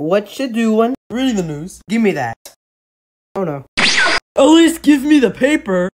What you doing? Reading the news. Give me that. Oh no. At least give me the paper.